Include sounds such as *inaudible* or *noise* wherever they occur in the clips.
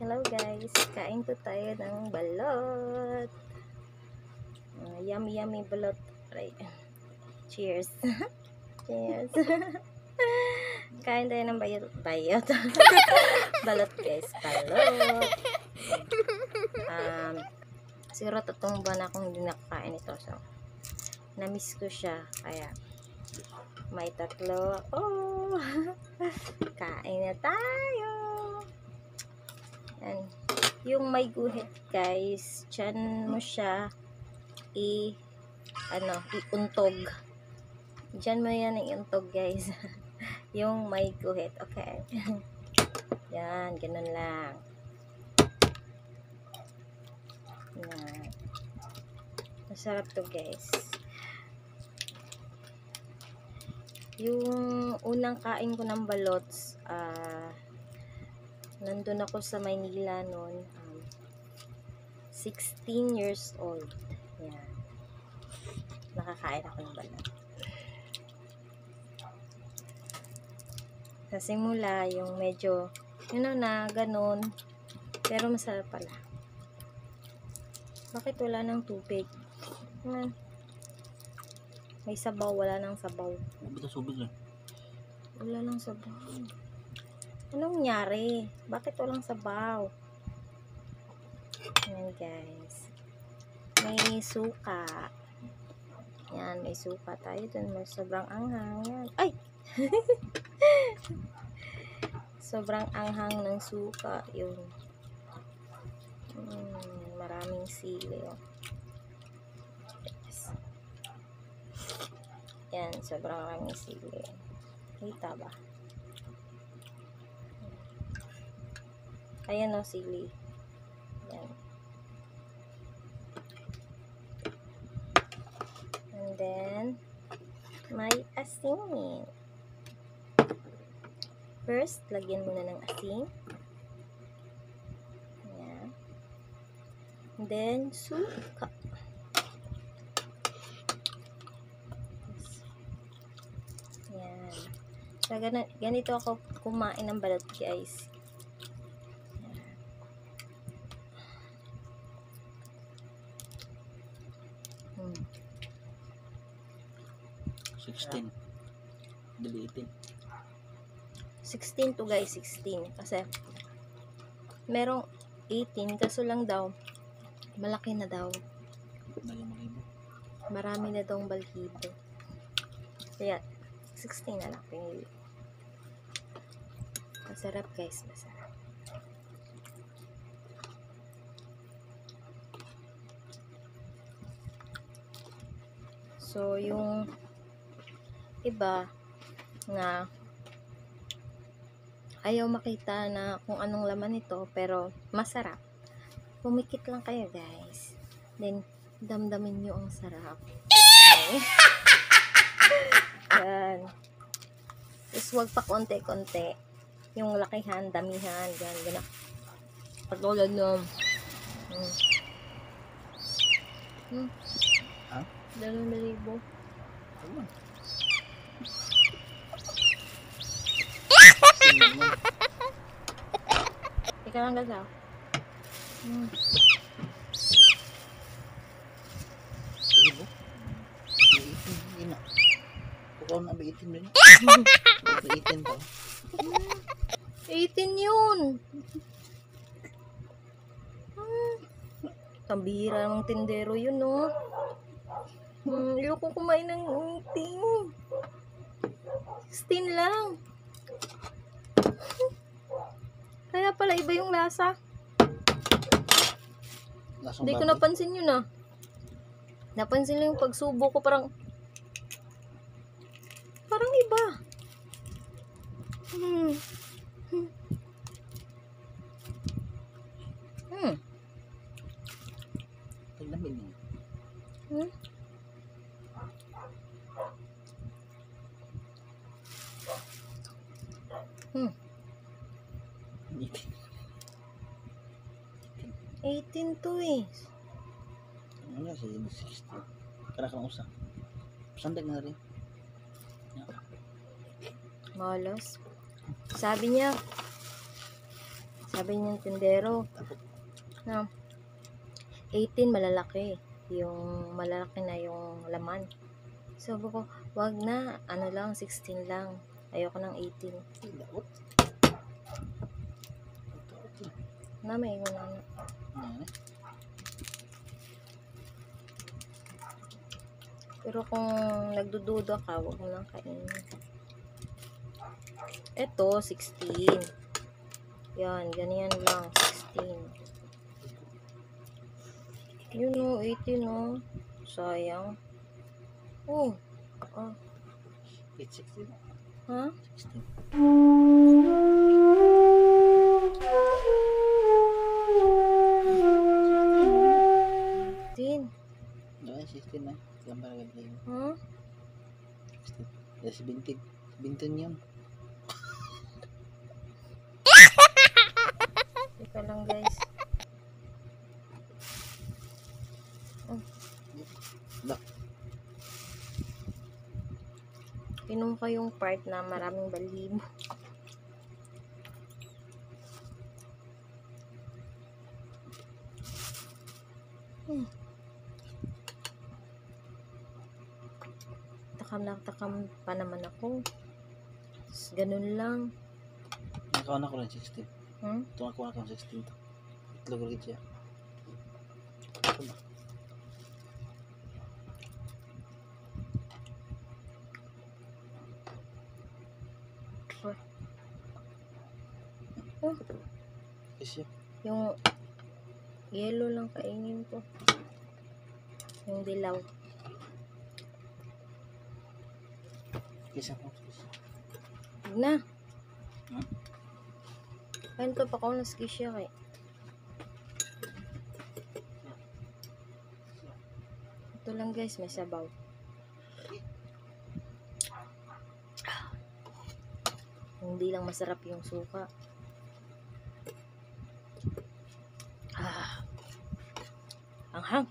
Hello guys, kain po tayo ng balot. Uh, yummy yummy balot. Right. Cheers. *laughs* Cheers. *laughs* kain tayo ng bayot. Bayot. *laughs* balot guys, balot. Um, siguro tatlong buwan akong hindi nakakain ito. So, na-miss ko siya. Kaya, may tatlo. Oh! kain na tayo. Yan. Yung may guhit, guys, dyan mo siya i ano, iuntog. Dyan mo yan iuntog, guys. *laughs* yung may guhit, okay? *laughs* yan, ganun lang. Yan. Masarap to, guys. Yung unang kain ko ng balots, ah, nandun ako sa Maynila noon. Um, 16 years old. Yan. Nakakain ako ng balot. Sa simula, yung medyo, yun know, na, ganun. Pero masarap pala. Bakit wala ng tubig? Yan. May sabaw, wala ng sabaw. Bita subig lang. Wala lang sabaw. Anong nangyari? Bakit walang sabaw? Yan guys. May suka. Yan, may suka tayo dun. May sobrang anghang. Yan. Ay! *laughs* sobrang anghang ng suka. Yun. Mm, maraming sili. Oh. Yes. Yan, sobrang maraming sili. Kita ba? Ayan o, sili. Yan. And then, may asin. First, lagyan muna ng asin. Yan. And then, suka. Yan. So, ganito ako kumain ng balot, guys. 16. Diliitin. 16 to guys, 16. Kasi, merong 18, kaso lang daw, malaki na daw. Dali. Marami na daw balhibo. Kaya, 16 na lang pinili. Masarap guys, masarap. So, yung iba na ayaw makita na kung anong laman nito pero masarap. Pumikit lang kayo guys. Then, damdamin nyo ang sarap. Okay? *laughs* Yan. Tapos, wag pa konti-konti. Yung lakihan, damihan, yan, gana. Pagulad ng hmm. Hmm. Ha? Dalawang libo. Ayun. Ikaw lang gasaw. Diliitin. Hindi na. Kukaw na biitin din. Biitin to. 18 yun. Hmm. Tambira ng tindero yun, no? Hmm, ayoko kumain ng 18. 16 lang. Kaya pala iba yung lasa. Lasang Hindi ko baboy. napansin yun ah. Napansin lang yung pagsubo ko parang parang iba. Hmm. Hmm. Tignan mo. Hmm. Hmm. Biitin. 18 to eh. Ano nga siya? 16. Kara kang usa. Sandag na rin. Malas. Sabi niya, Sabi niya tindero, na 18 malalaki. Yung malalaki na yung laman. Sabi ko, wag na, ano lang, 16 lang. Ayoko ng 18. ay, daot. Daot lang. Na, may na. Yan, Pero kung nagdududa ka, wag mo nang kainin. Ito, 16. Yan, ganyan lang, 16. Yun o, 18 o. Sayang. Oh, ah, 860 na. ha? 16. 17 yun. Teka lang guys. Pinom ko yung part na maraming balibo. Hmm. Takam na takam pa naman ako. Tapos Ganun lang. Nakawa na ko lang 16. Hmm? Ito nakuha na ko ng 16 to. Itlog ulit siya. Oh, Kasi yung yellow lang kainin ko. Yung dilaw. Kisa ko. Kisa. Huwag na. Hmm? Kain ko pa ako ng skisya kay. Ito lang guys, may sabaw. Hindi lang masarap yung suka. Ah. Anghang.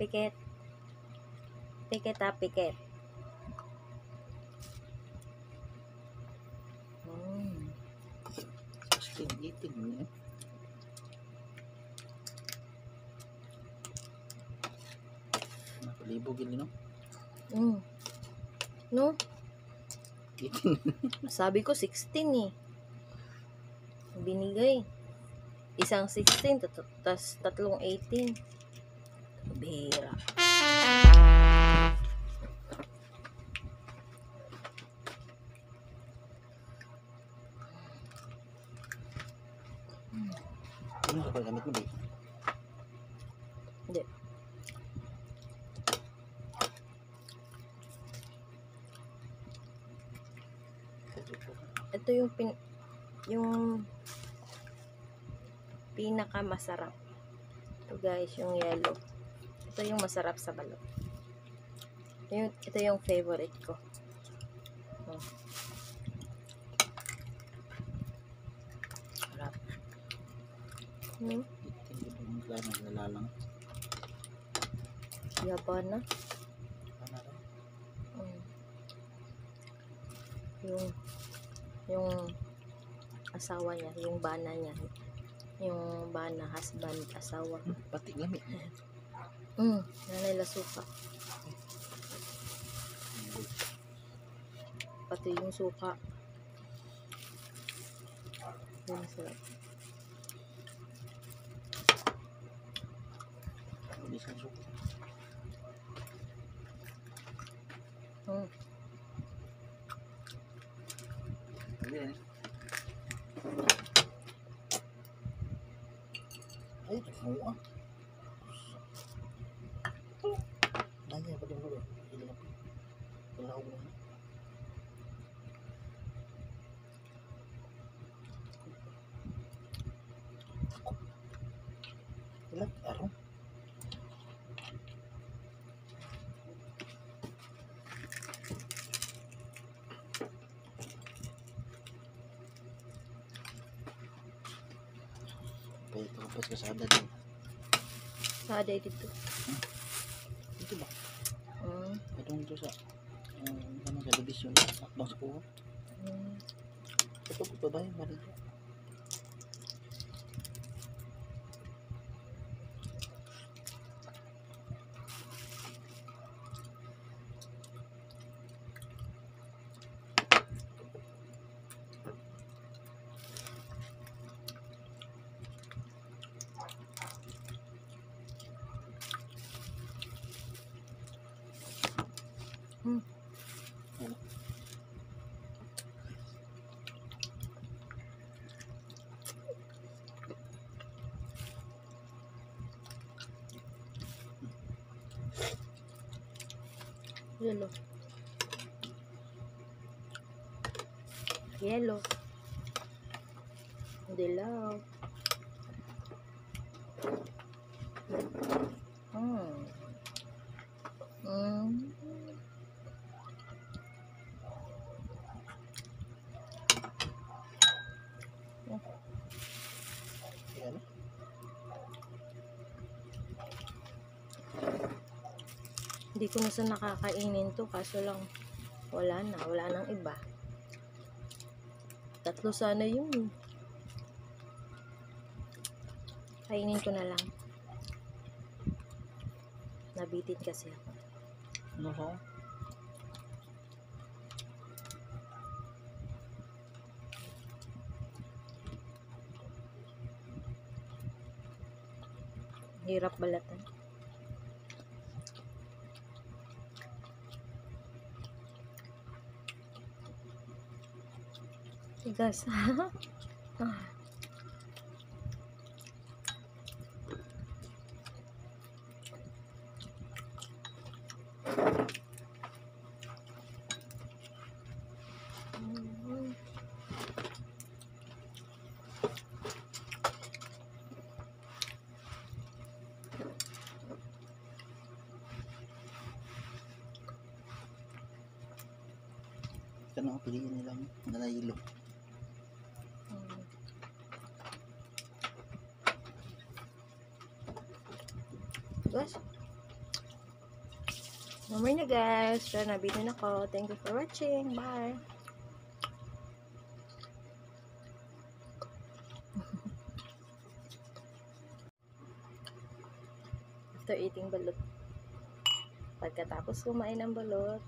Piket. Piket ah, piket. Mm. 16, 18 mo eh. Napalibo gini no? Mm. No? 18. *laughs* Sabi ko 16 eh. Binigay. Isang 16, tat- tas tatlong 18. Bihira. Hindi. Ito yung pin yung pinaka masarap. Ito guys, yung yellow. Ito yung masarap sa balot. Ito yung, ito yung favorite ko. Oh. Sarap. Hmm, 18 yun yung klaro naglalang. Yaba na. Rin? Mm. Yung yung asawa niya, yung bana niya. Yung bana, husband, asawa. Pati gamit. *laughs* Mm, nanay lasuka. Pati yung suka. Yun sarap. Hindi sa suko. Mm. Eh. Ay, oo ah. Danya pa din mo. Hindi na. Wala ko na. Pwede ko pa sa kasada din. Sada dito. Dito ba? Mm. Itong ito sa um, ano, sa division. Akbang sa kuha. Mm. Ito po ba yung Maria? Yellow. Yellow. Dilaw. Mm. Mm. Yan. Hindi ko na sa nakakainin to kaso lang wala na, wala nang iba. Tatlo sana yun. Kainin ko na lang. Nabitin kasi ako. Ano sa? Hirap balatan. Tigas. Ito na piliin nila. Nalayilo. Guys. No more na guys. So, nabitin ako. Thank you for watching. Bye. *laughs* After eating balot. Pagkatapos kumain ng balot.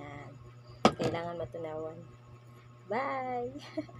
Yan. Kailangan matunawan. Bye! *laughs*